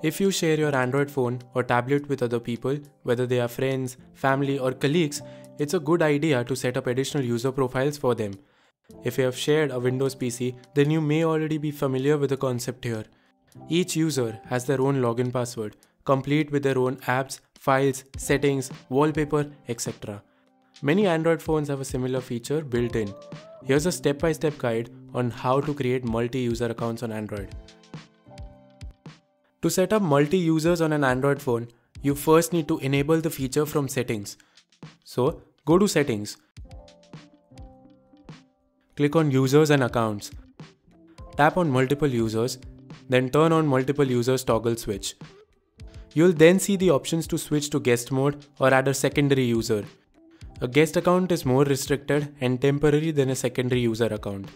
If you share your Android phone or tablet with other people, whether they are friends, family, or colleagues, it's a good idea to set up additional user profiles for them. If you have shared a Windows PC, then you may already be familiar with the concept here. Each user has their own login password, complete with their own apps, files, settings, wallpaper, etc. Many Android phones have a similar feature built in. Here's a step by step guide on how to create multi user accounts on Android. To set up multi users on an Android phone, you first need to enable the feature from settings. So, go to settings. Click on users and accounts. Tap on multiple users, then turn on multiple users toggle switch. You'll then see the options to switch to guest mode or add a secondary user. A guest account is more restricted and temporary than a secondary user account.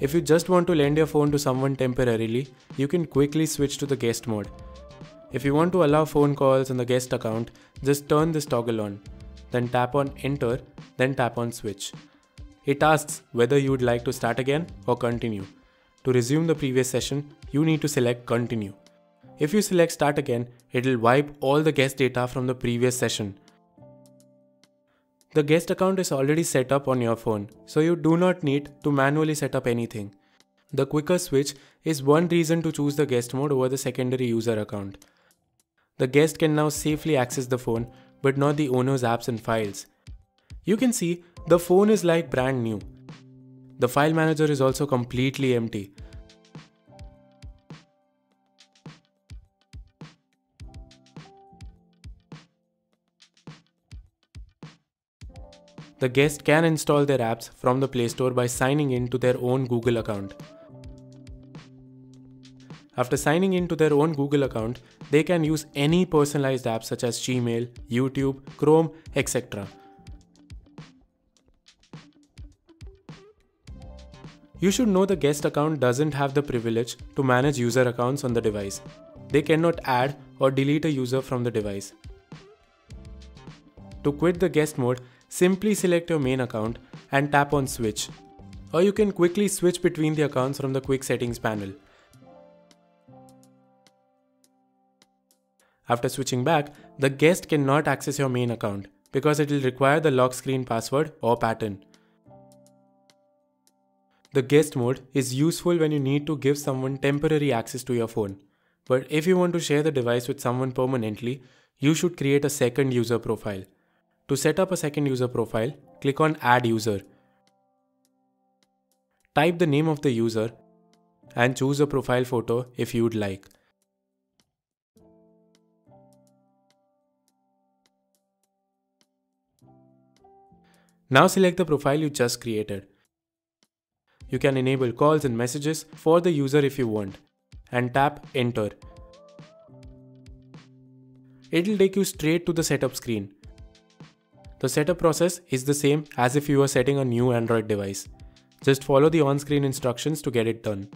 If you just want to lend your phone to someone temporarily, you can quickly switch to the guest mode. If you want to allow phone calls on the guest account, just turn this toggle on. Then tap on enter, then tap on switch. It asks whether you would like to start again or continue. To resume the previous session, you need to select continue. If you select start again, it'll wipe all the guest data from the previous session. The guest account is already set up on your phone, so you do not need to manually set up anything. The quicker switch is one reason to choose the guest mode over the secondary user account. The guest can now safely access the phone, but not the owner's apps and files. You can see the phone is like brand new. The file manager is also completely empty, the guest can install their apps from the Play Store by signing in to their own Google account. After signing in to their own Google account, they can use any personalized apps such as Gmail, YouTube, Chrome, etc. You should know the guest account doesn't have the privilege to manage user accounts on the device. They cannot add or delete a user from the device. To quit the guest mode, simply select your main account and tap on switch. Or you can quickly switch between the accounts from the quick settings panel. After switching back, the guest cannot access your main account because it will require the lock screen password or pattern. The guest mode is useful when you need to give someone temporary access to your phone. But if you want to share the device with someone permanently, you should create a second user profile. To set up a second user profile, click on Add User. Type the name of the user and choose a profile photo if you would like. Now select the profile you just created. You can enable calls and messages for the user if you want and tap enter. It'll take you straight to the setup screen the setup process is the same as if you were setting a new Android device. Just follow the on-screen instructions to get it done.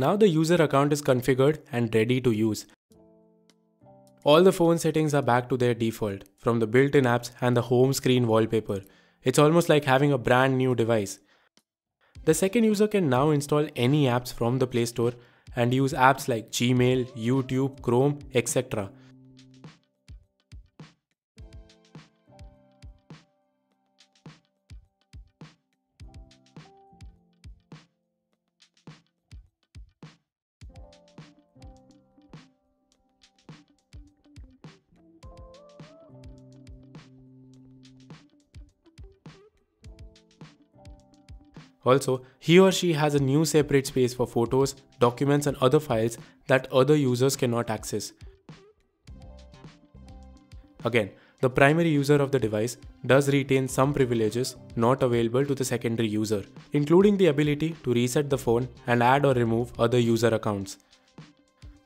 Now the user account is configured and ready to use. All the phone settings are back to their default, from the built-in apps and the home screen wallpaper. It's almost like having a brand new device. The second user can now install any apps from the Play Store and use apps like Gmail, YouTube, Chrome, etc. Also, he or she has a new separate space for photos, documents and other files that other users cannot access. Again, the primary user of the device does retain some privileges not available to the secondary user, including the ability to reset the phone and add or remove other user accounts.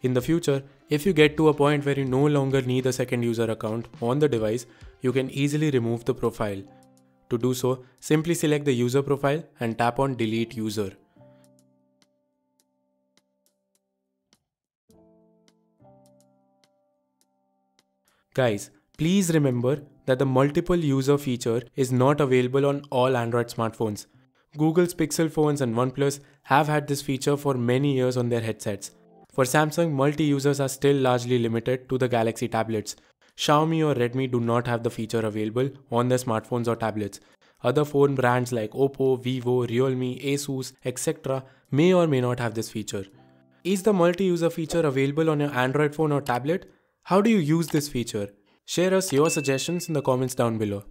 In the future, if you get to a point where you no longer need a second user account on the device, you can easily remove the profile. To do so, simply select the user profile and tap on delete user. Guys, please remember that the multiple user feature is not available on all Android smartphones. Google's Pixel phones and OnePlus have had this feature for many years on their headsets. For Samsung, multi-users are still largely limited to the Galaxy tablets. Xiaomi or Redmi do not have the feature available on their smartphones or tablets. Other phone brands like Oppo, Vivo, Realme, Asus, etc. may or may not have this feature. Is the multi-user feature available on your Android phone or tablet? How do you use this feature? Share us your suggestions in the comments down below.